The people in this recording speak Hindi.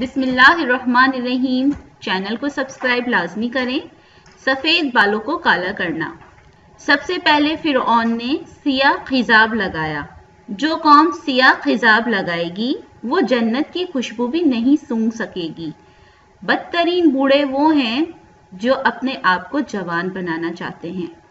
बिसमीम चैनल को सब्सक्राइब लाजमी करें। सफ़ेद बालों को काला करना। सबसे पहले फिर ने सिया खिजाब लगाया। जो कौम सिया खिजाब लगाएगी, वो जन्नत की खुशबू भी नहीं सूंघ सकेगी। बदतरीन बूढ़े वो हैं जो अपने आप को जवान बनाना चाहते हैं।